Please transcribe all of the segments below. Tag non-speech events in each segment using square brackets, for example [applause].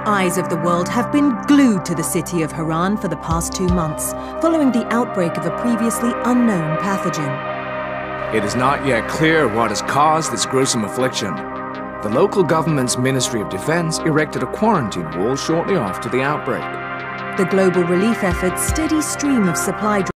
The eyes of the world have been glued to the city of Harran for the past two months, following the outbreak of a previously unknown pathogen. It is not yet clear what has caused this gruesome affliction. The local government's Ministry of Defense erected a quarantine wall shortly after the outbreak. The global relief effort's steady stream of supply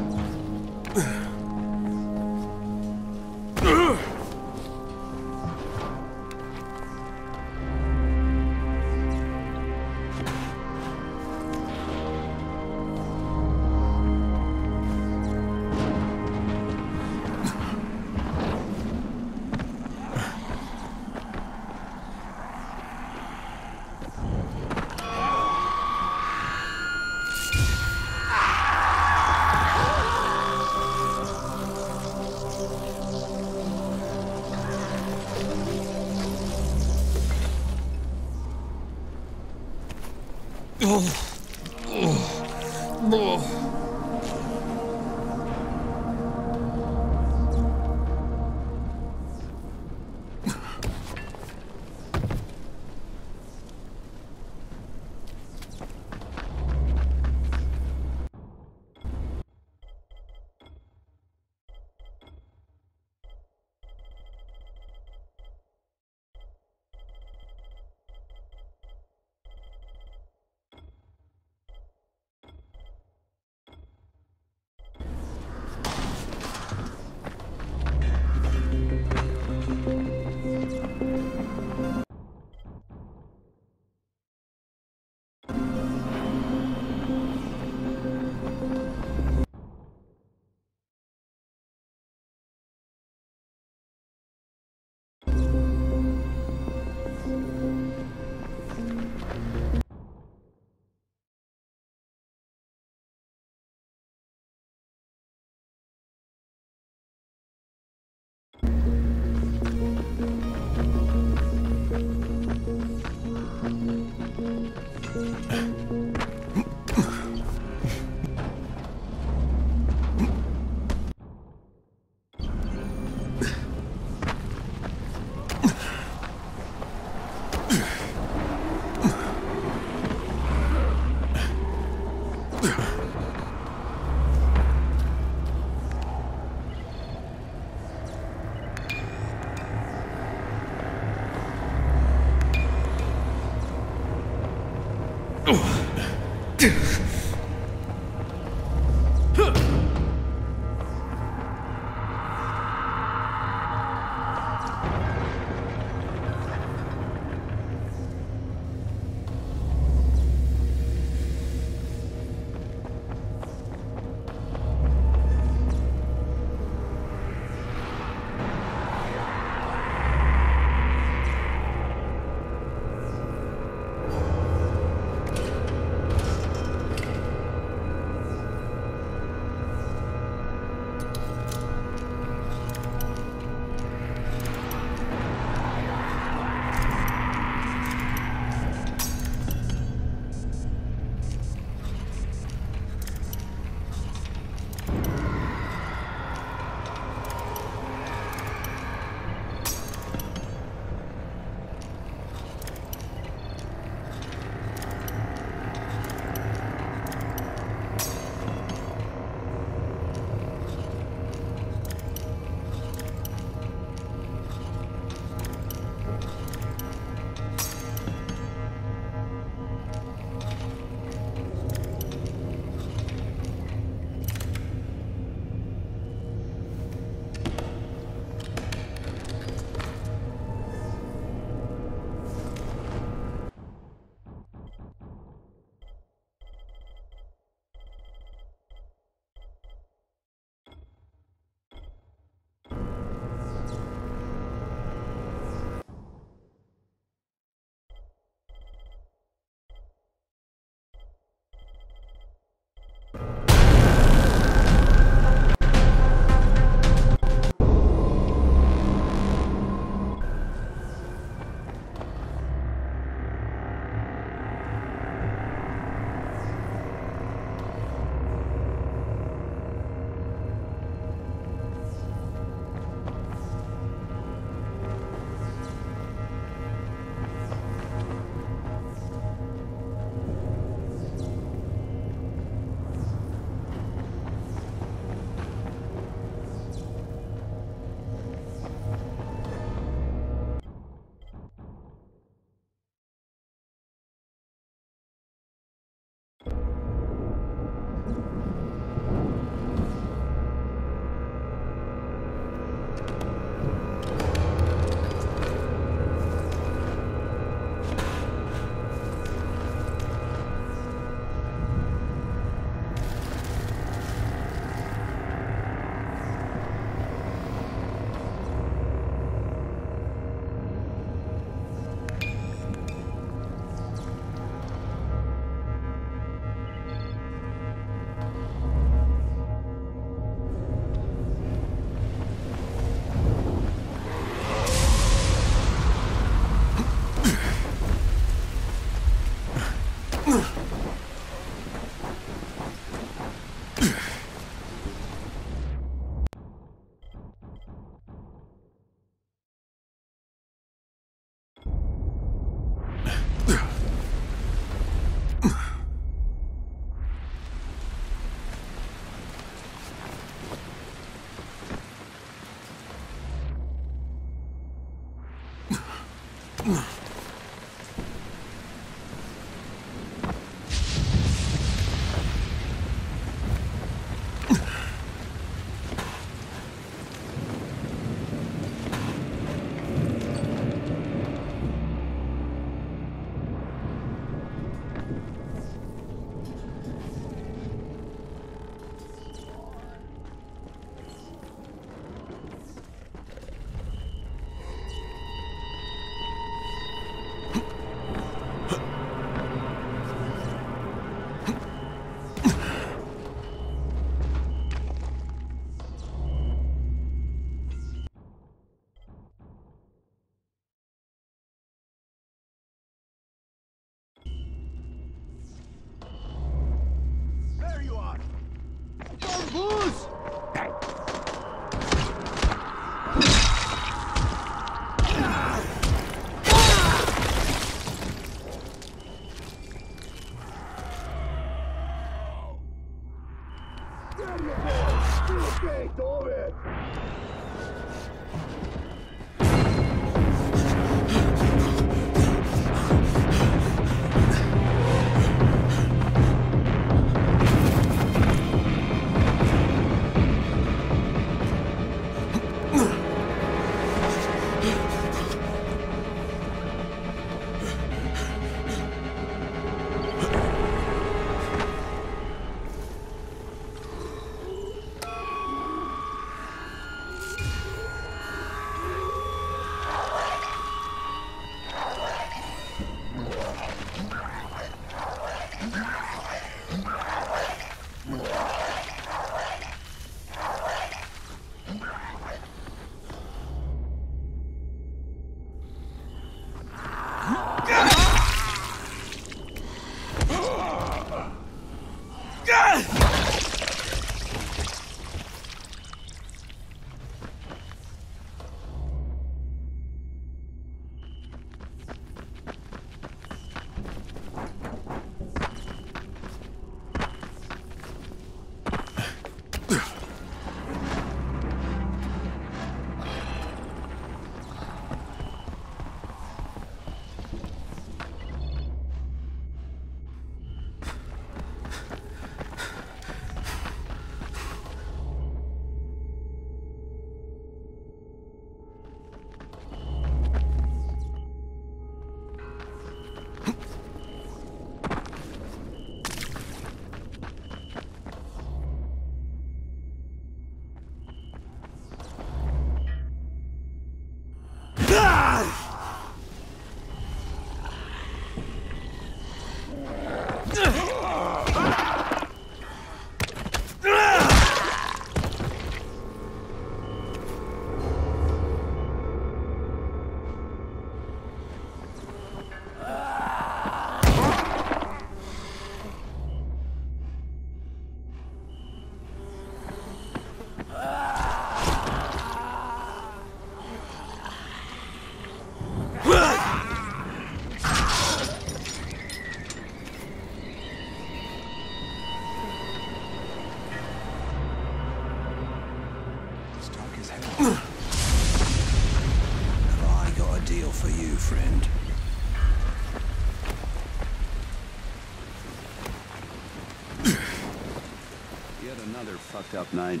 Yet another fucked up night.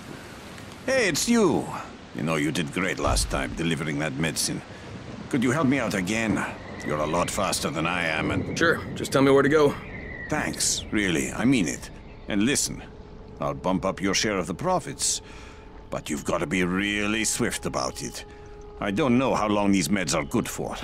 Hey, it's you. You know, you did great last time, delivering that medicine. Could you help me out again? You're a lot faster than I am, and... Sure, just tell me where to go. Thanks, really, I mean it. And listen, I'll bump up your share of the profits. But you've got to be really swift about it. I don't know how long these meds are good for.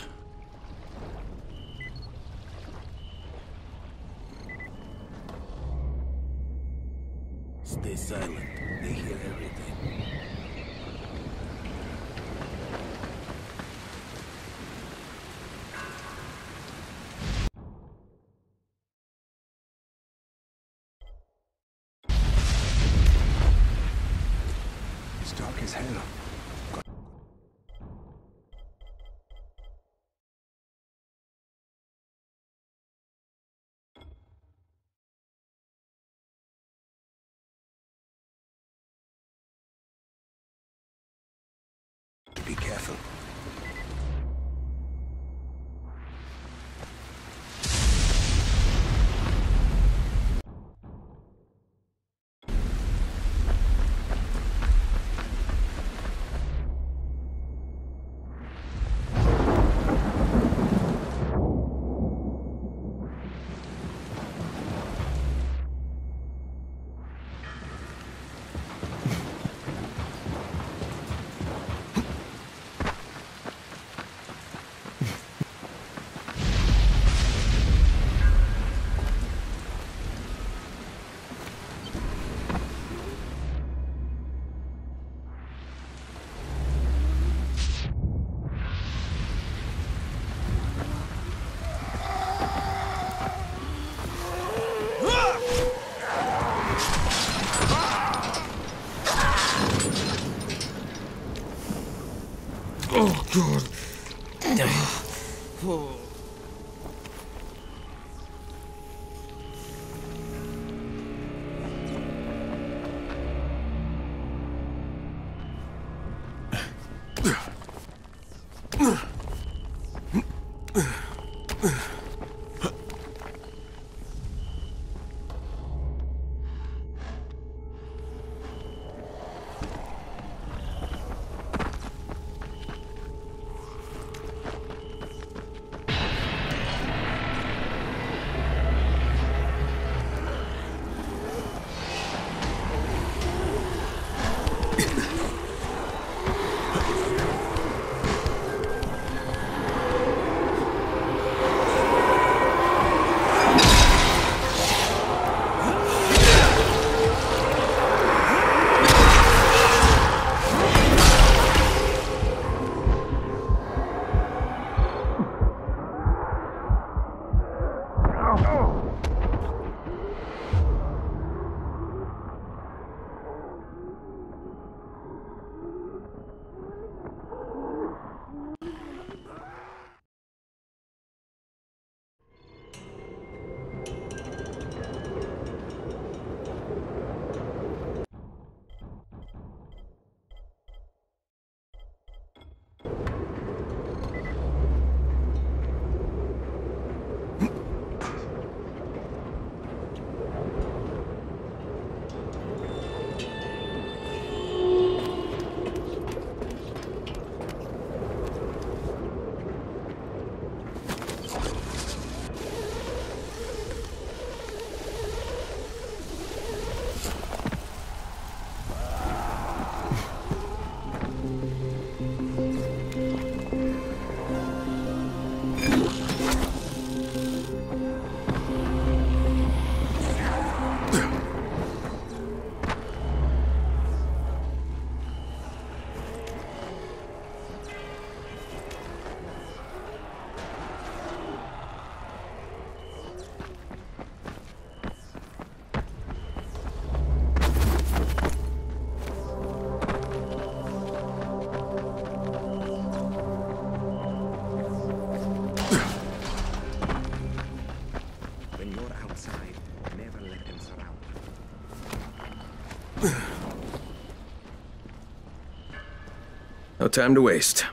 No time to waste.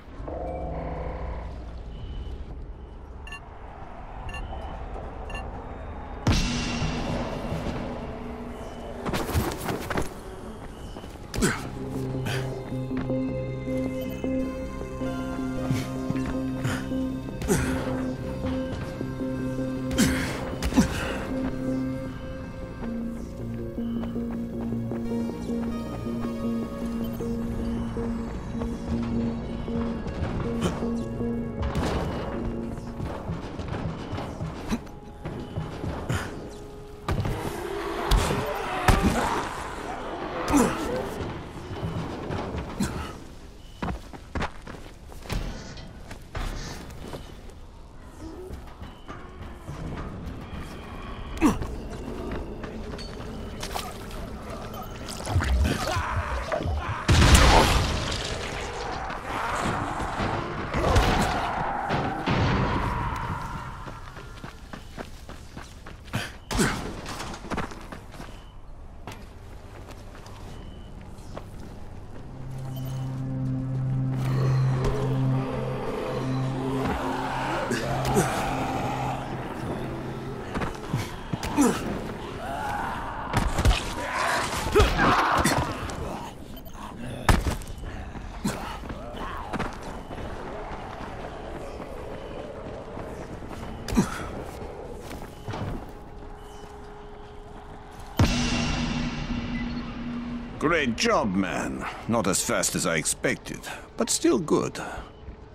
Great job, man. Not as fast as I expected, but still good.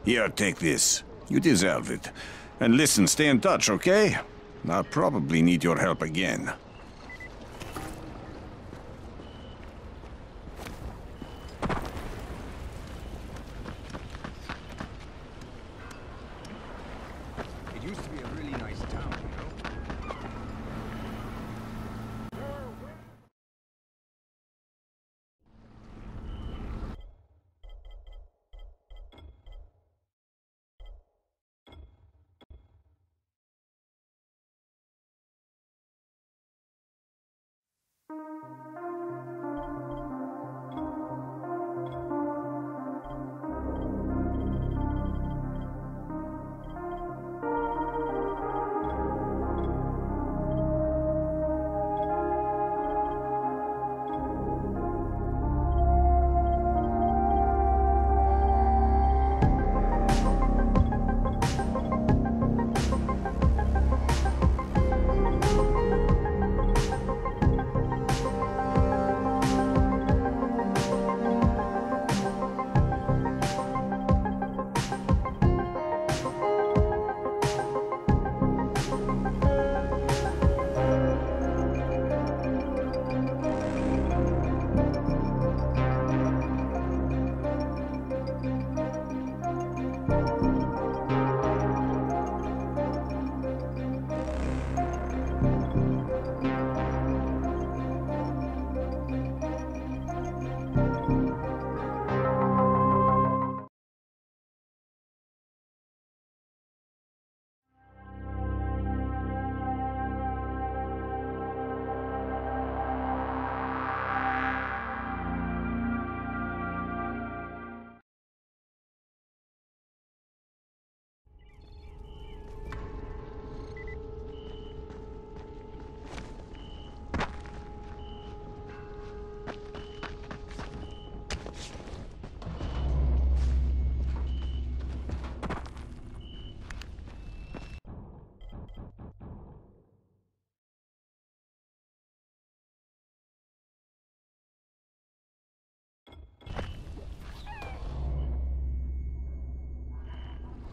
Here, take this. You deserve it. And listen, stay in touch, okay? I'll probably need your help again.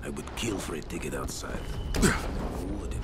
I would kill for a ticket outside. [sighs] I would.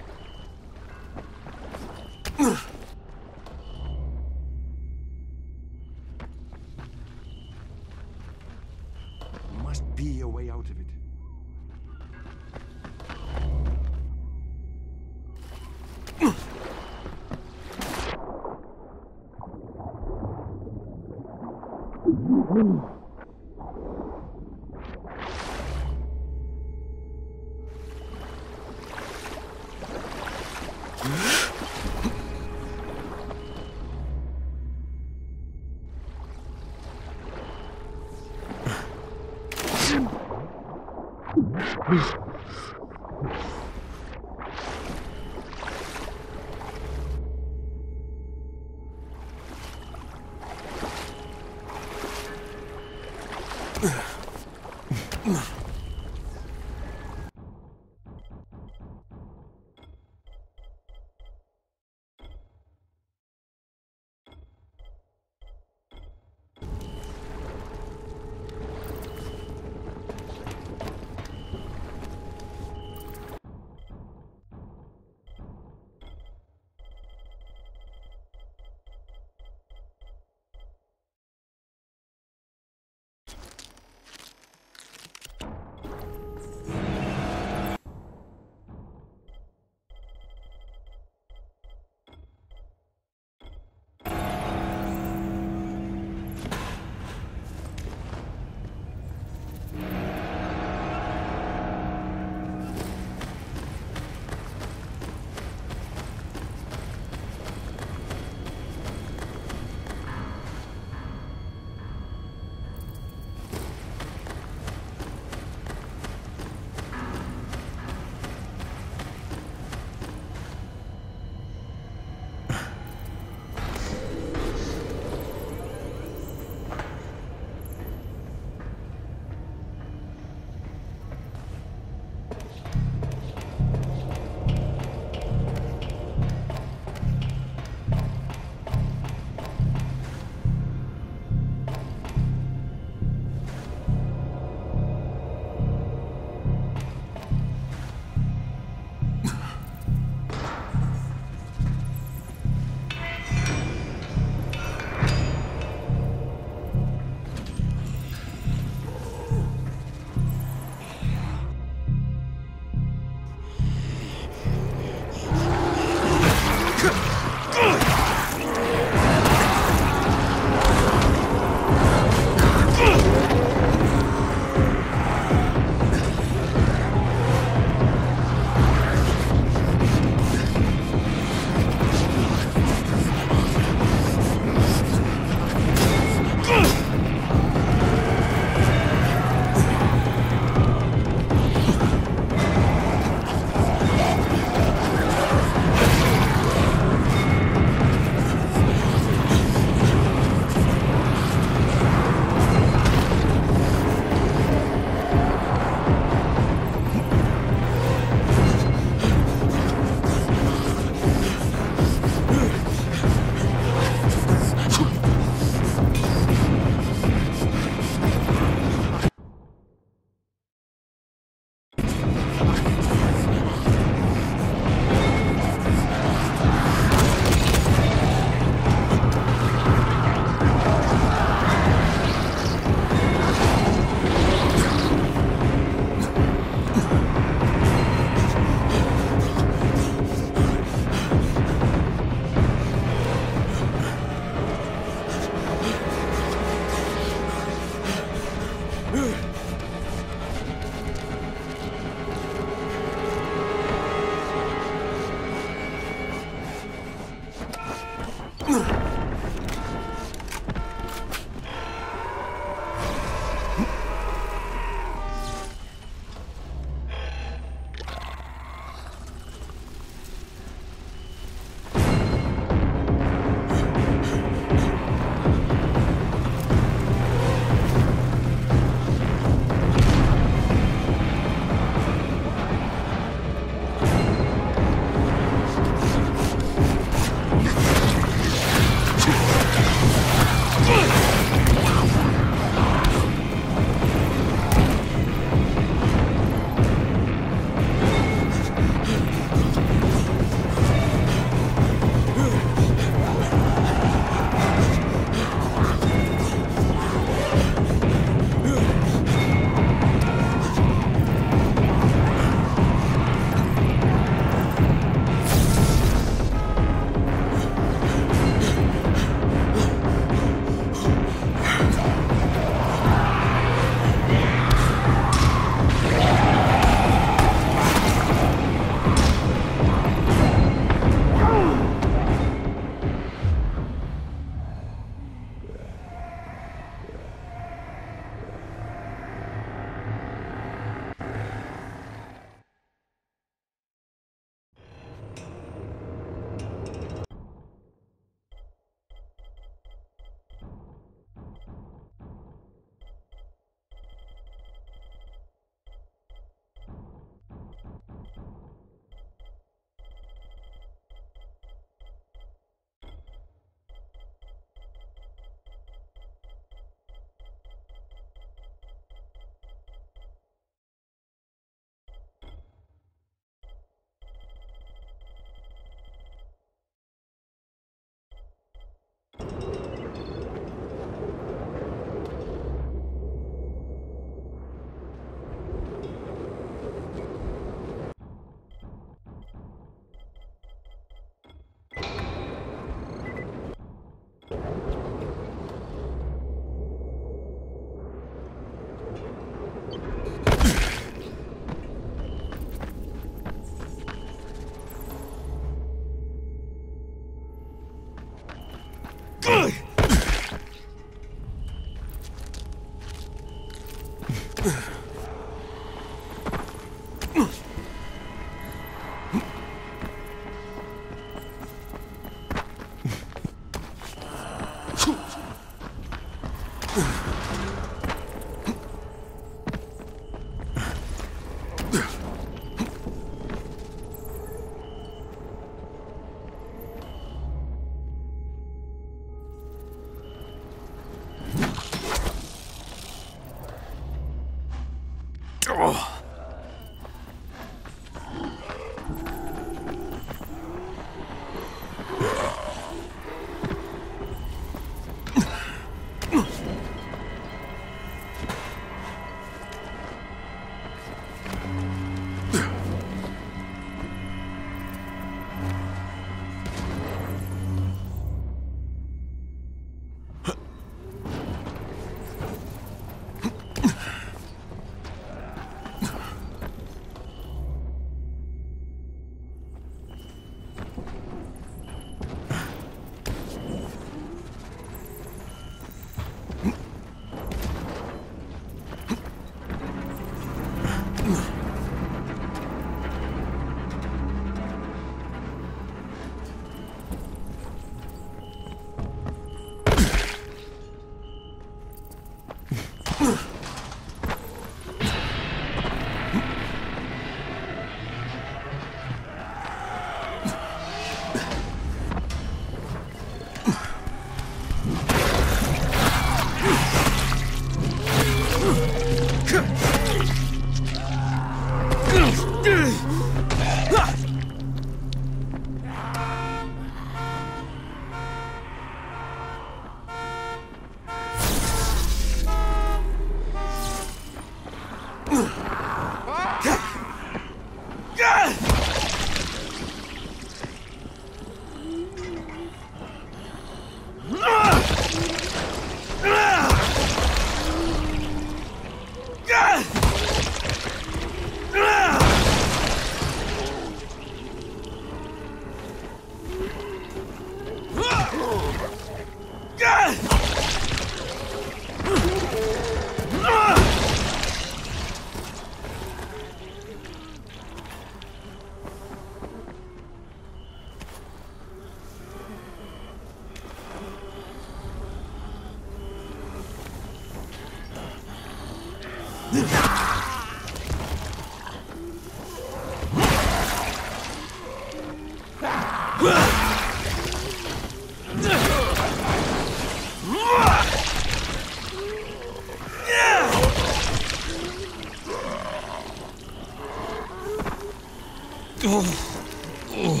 Hey,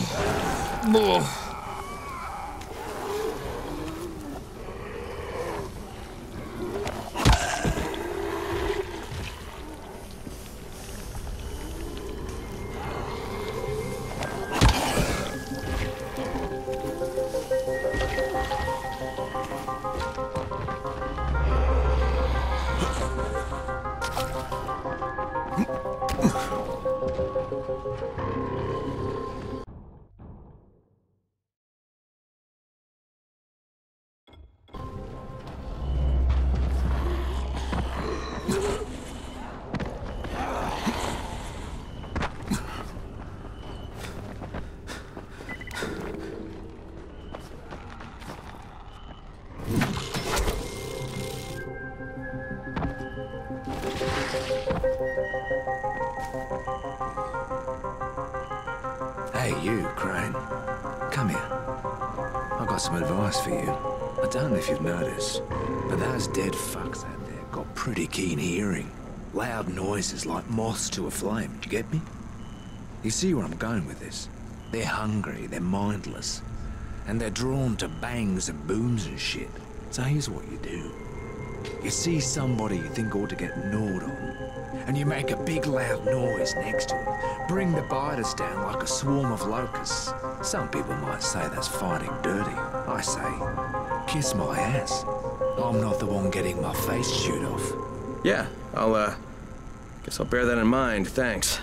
got some advice for you. I don't know if you've noticed, but those dead fucks out there got pretty keen hearing. Loud noises like moths to a flame. Do you get me? You see where I'm going with this? They're hungry, they're mindless, and they're drawn to bangs and booms and shit. So here's what you do. You see somebody you think ought to get gnawed on, and you make a big loud noise next to him. Bring the biters down like a swarm of locusts. Some people might say that's fighting dirty. I say, kiss my ass. I'm not the one getting my face chewed off. Yeah, I'll, uh... Guess I'll bear that in mind, thanks.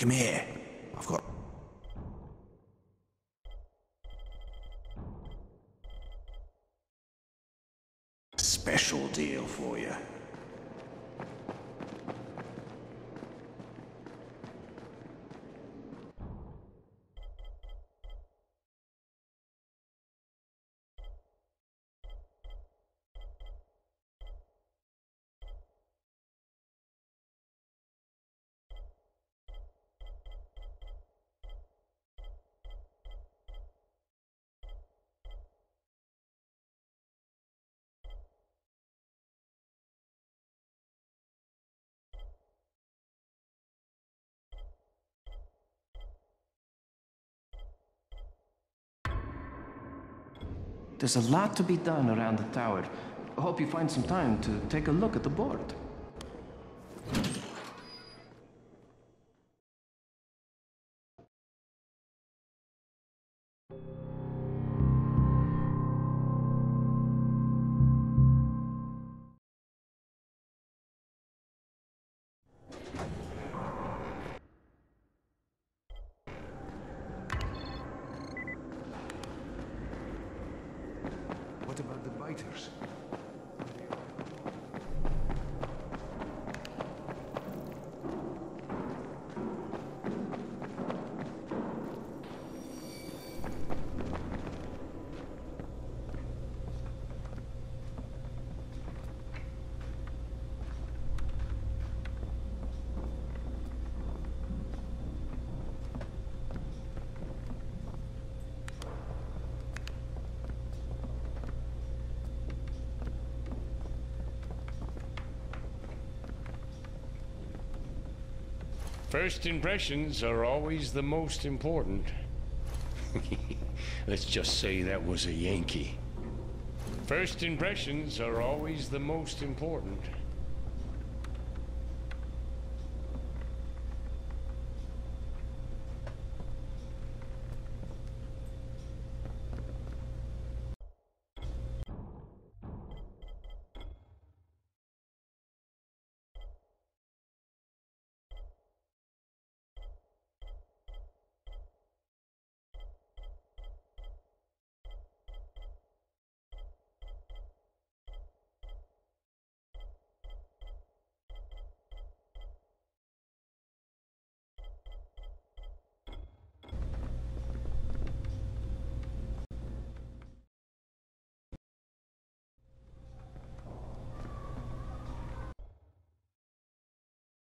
Come here. I've got. Special deal for you. There's a lot to be done around the tower. I hope you find some time to take a look at the board. First impressions are always the most important. [laughs] Let's just say that was a Yankee. First impressions are always the most important.